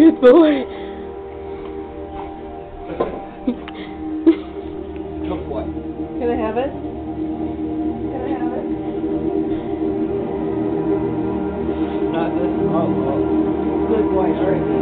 Good boy. Good boy. Can I have it? Can I have it? Not this. Oh, well. Good boy. All right.